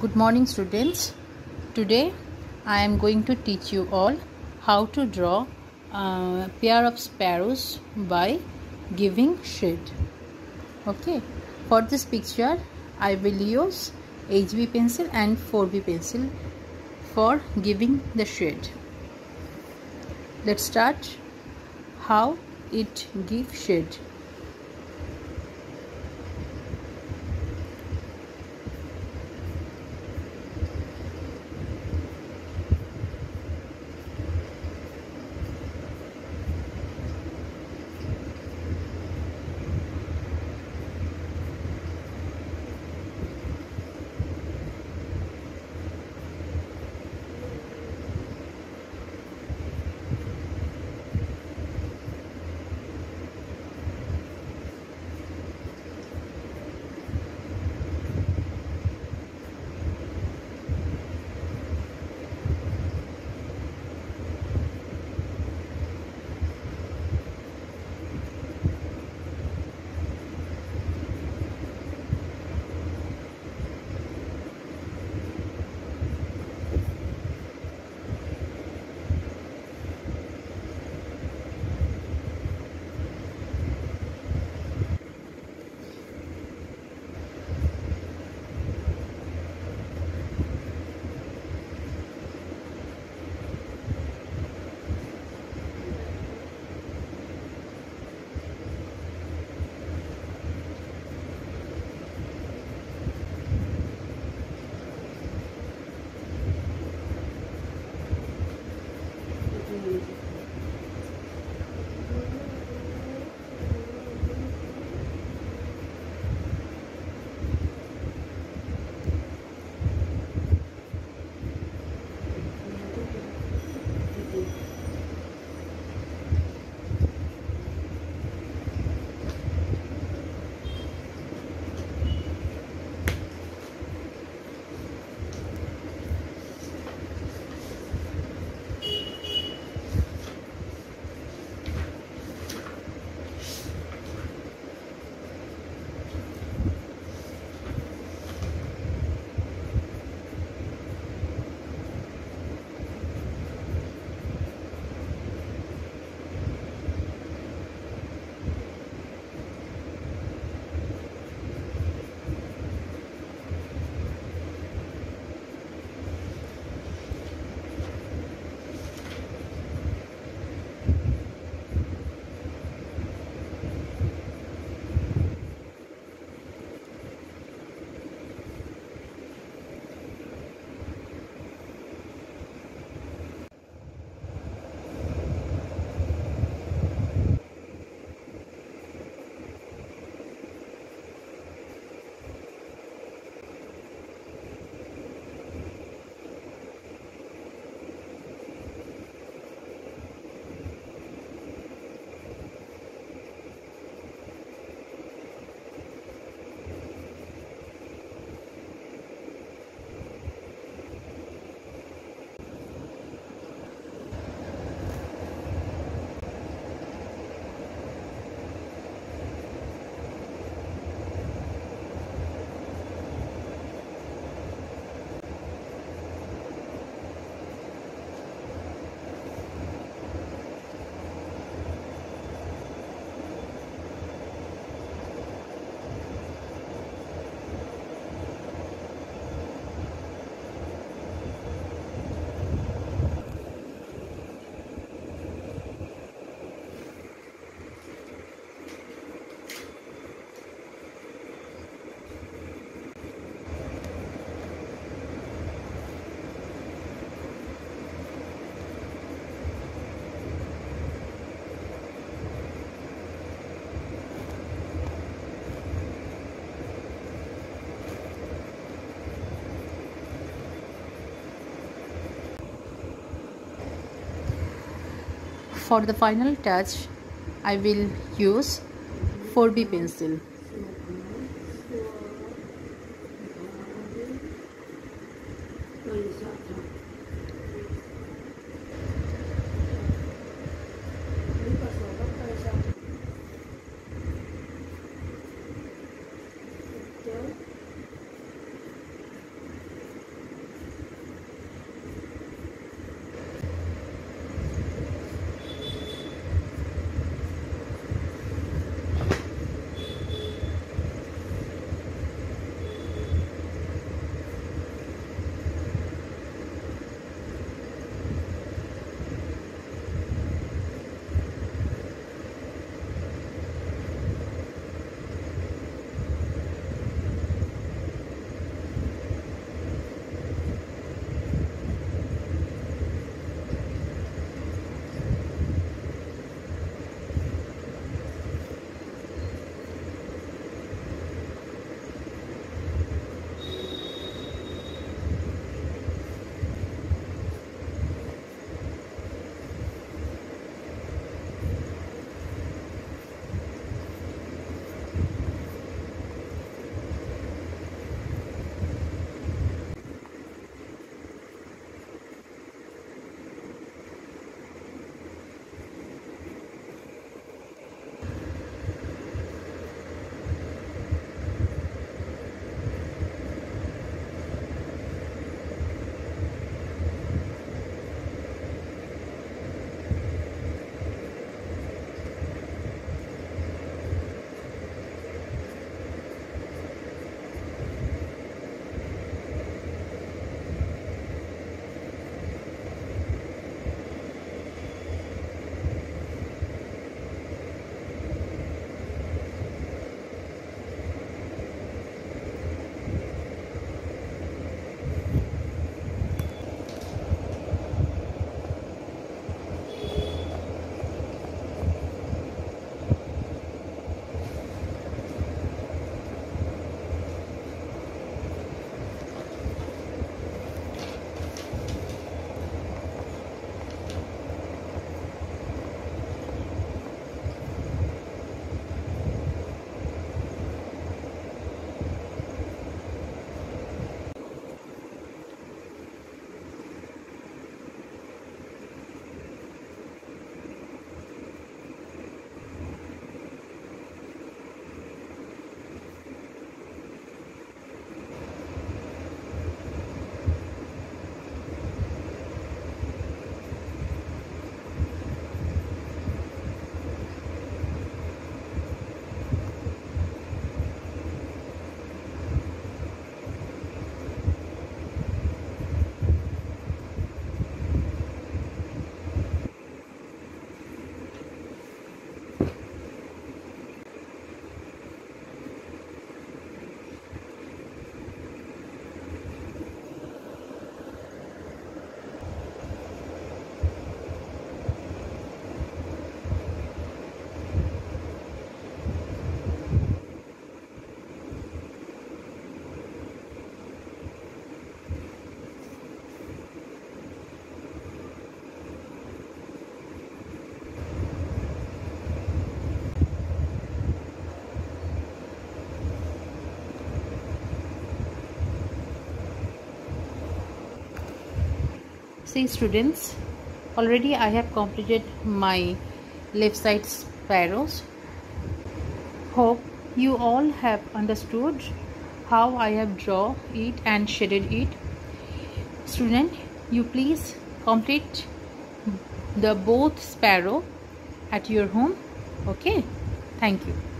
Good morning students. Today I am going to teach you all how to draw a pair of sparrows by giving shade. Okay. For this picture I will use HB pencil and 4B pencil for giving the shade. Let's start how it gives shade. For the final touch, I will use 4B pencil. Students already I have completed my left side sparrows. Hope you all have understood how I have draw it and shaded it. Student you please complete the both sparrow at your home. Okay? Thank you